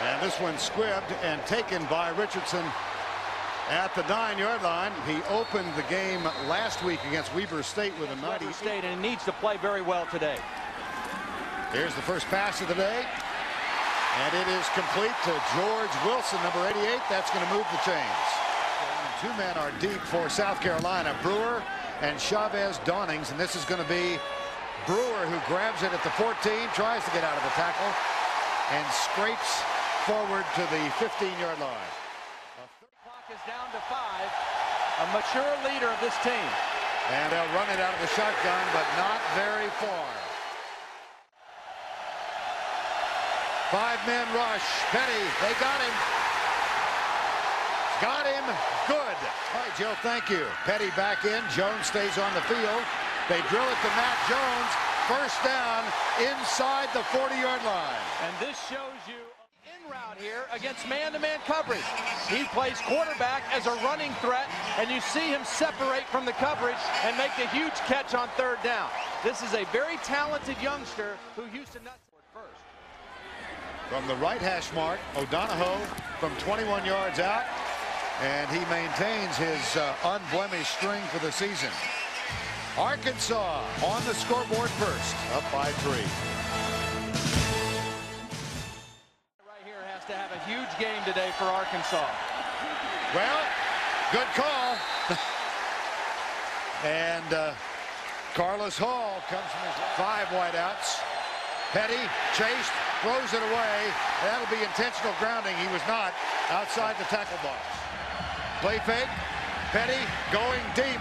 And this one squibbed and taken by Richardson at the nine-yard line. He opened the game last week against Weber State with a 90. Weber State, and he needs to play very well today. Here's the first pass of the day. And it is complete to George Wilson, number 88. That's going to move the chains. Two men are deep for South Carolina, Brewer and Chavez Donnings. And this is going to be Brewer who grabs it at the 14, tries to get out of the tackle, and scrapes forward to the 15-yard line. Clock is down to five. A mature leader of this team. And they'll run it out of the shotgun, but not very far. Five-men rush. Petty, they got him. Got him. Good. All right, Joe, thank you. Petty back in. Jones stays on the field. They drill it to Matt Jones. First down inside the 40-yard line. And this shows you in route here against man-to-man -man coverage. He plays quarterback as a running threat, and you see him separate from the coverage and make a huge catch on third down. This is a very talented youngster who Houston Nutt first. From the right hash mark, O'Donohoe from 21 yards out, and he maintains his uh, unblemished string for the season. Arkansas on the scoreboard first, up by three. Today for Arkansas. Well, good call. and uh, Carlos Hall comes from his five wideouts. Petty chased, throws it away. That'll be intentional grounding. He was not outside the tackle box. Play fake. Petty going deep.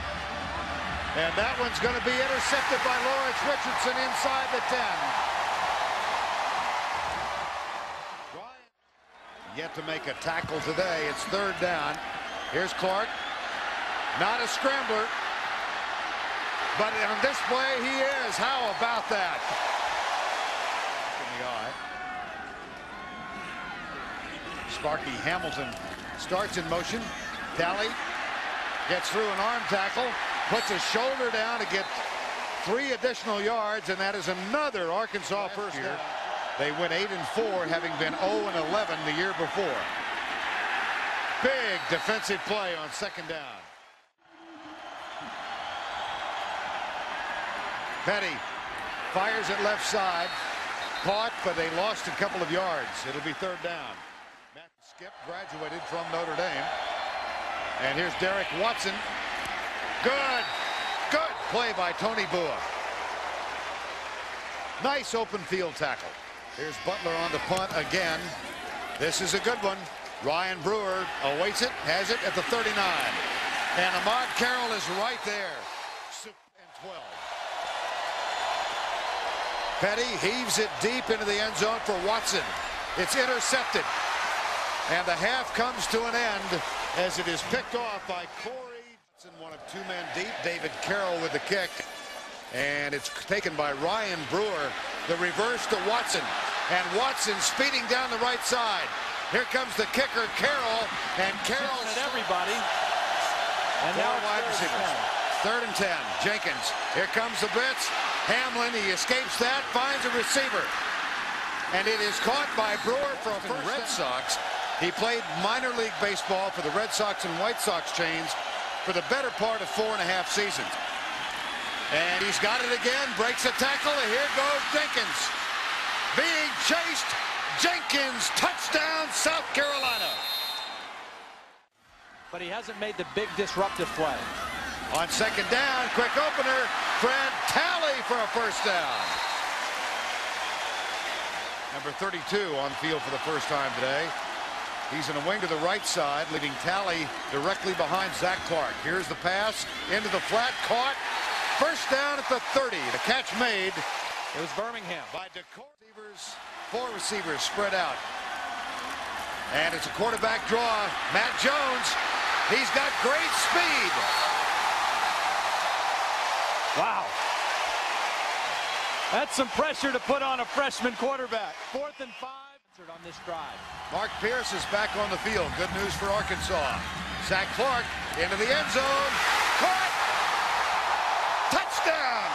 And that one's going to be intercepted by Lawrence Richardson inside the 10. Yet to make a tackle today. It's third down. Here's Clark. Not a scrambler. But on this play, he is. How about that? Sparky Hamilton starts in motion. Talley gets through an arm tackle, puts his shoulder down to get three additional yards, and that is another Arkansas first year. They went 8 and 4, having been 0 and 11 the year before. Big defensive play on second down. Petty fires it left side. Caught, but they lost a couple of yards. It'll be third down. Matt Skip graduated from Notre Dame. And here's Derek Watson. Good, good play by Tony Bua. Nice open field tackle. Here's Butler on the punt again. This is a good one. Ryan Brewer awaits it, has it at the 39. And Ahmad Carroll is right there. And 12. Petty heaves it deep into the end zone for Watson. It's intercepted. And the half comes to an end as it is picked off by Corey. Watson, one of two men deep. David Carroll with the kick. And it's taken by Ryan Brewer. The reverse to Watson. And Watson speeding down the right side. Here comes the kicker, Carroll. And Carroll at everybody. And now wide receivers. Third and 10. Jenkins. Here comes the blitz. Hamlin, he escapes that, finds a receiver. And it is caught by Brewer for a first Red Sox. He played minor league baseball for the Red Sox and White Sox chains for the better part of four and a half seasons. And he's got it again, breaks a tackle, and here goes Jenkins. Being chased, Jenkins, touchdown, South Carolina. But he hasn't made the big disruptive play. On second down, quick opener, Fred Talley for a first down. Number 32 on field for the first time today. He's in a wing to the right side, leaving Talley directly behind Zach Clark. Here's the pass into the flat, caught. First down at the 30. The catch made. It was Birmingham. By Decor receivers, four receivers spread out. And it's a quarterback draw. Matt Jones, he's got great speed. Wow. That's some pressure to put on a freshman quarterback. Fourth and five on this drive. Mark Pierce is back on the field. Good news for Arkansas. Zach Clark into the end zone. Caught! Touchdown!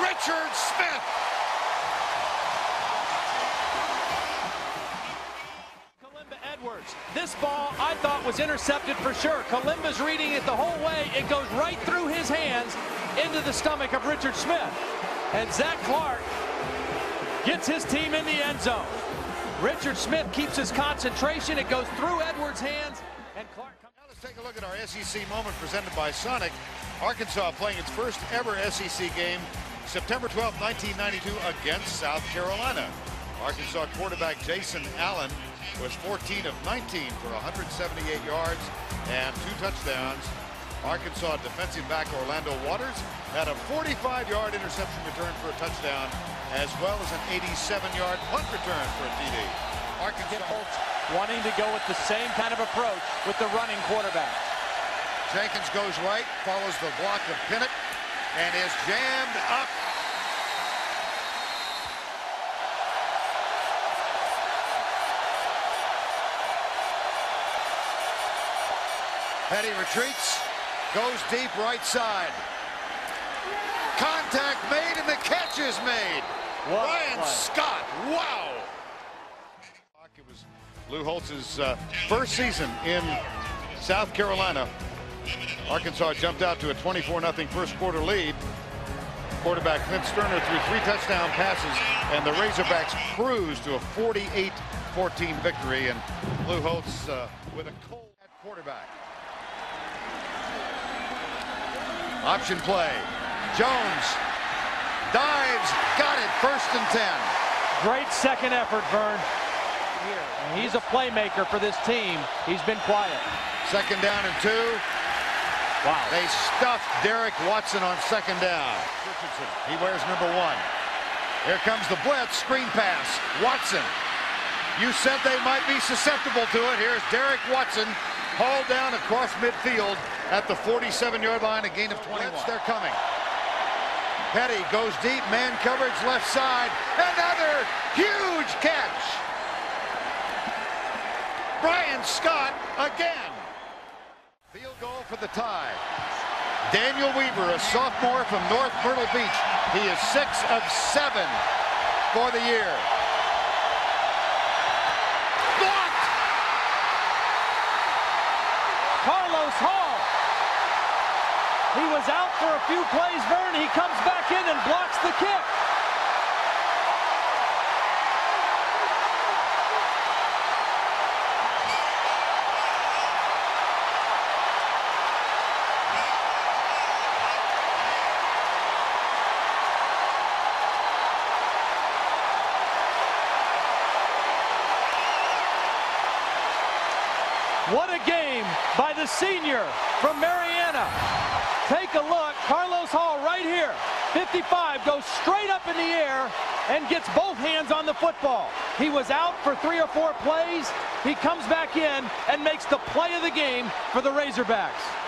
Richard Smith! Kalimba Edwards. This ball, I thought, was intercepted for sure. Kalimba's reading it the whole way. It goes right through his hands into the stomach of Richard Smith. And Zach Clark gets his team in the end zone. Richard Smith keeps his concentration. It goes through Edwards' hands. And Clark comes. now let's take a look at our SEC moment presented by Sonic. Arkansas playing its first ever SEC game September 12, 1992 against South Carolina. Arkansas quarterback Jason Allen was 14 of 19 for 178 yards and two touchdowns. Arkansas defensive back Orlando Waters had a 45-yard interception return for a touchdown, as well as an 87-yard punt return for a TD. Arkansas wanting to go with the same kind of approach with the running quarterback. Jenkins goes right, follows the block of Pinnock, and is jammed up Petty retreats, goes deep right side. Contact made and the catch is made. Brian Scott, wow. It was Lou Holtz's uh, first season in South Carolina. Arkansas jumped out to a 24-0 first quarter lead. Quarterback Clint Stoerner threw three touchdown passes, and the Razorbacks cruised to a 48-14 victory. And Lou Holtz uh, with a cold quarterback. Option play. Jones dives, got it, first and 10. Great second effort, Vern. He's a playmaker for this team. He's been quiet. Second down and two. Wow. They stuffed Derek Watson on second down. Richardson. He wears number one. Here comes the blitz, screen pass. Watson. You said they might be susceptible to it. Here's Derek Watson hauled down across midfield at the 47-yard line, a gain of 21. They're coming. Petty goes deep, man coverage left side. Another huge catch. Brian Scott again. For the tie. Daniel Weaver, a sophomore from North Myrtle Beach. He is six of seven for the year. Blocked! Carlos Hall he was out for a few plays, Vern. He comes back in and blocks the kick. What a game by the senior from Marianna. Take a look. Carlos Hall right here. 55 goes straight up in the air and gets both hands on the football. He was out for three or four plays. He comes back in and makes the play of the game for the Razorbacks.